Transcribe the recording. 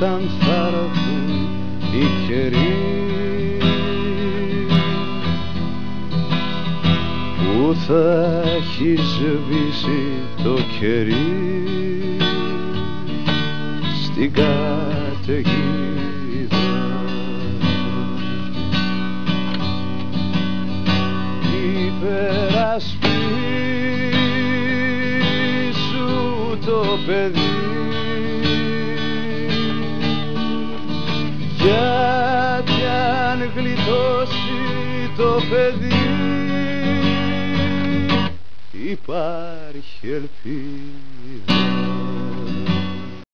όταν θα έρθουν οι καιροί που θα έχει σβήσει το κερί στην καταιγίδα. Υπερασπίσου το παιδί γλιτώσει το παιδί. Υπάρχει ελπίδα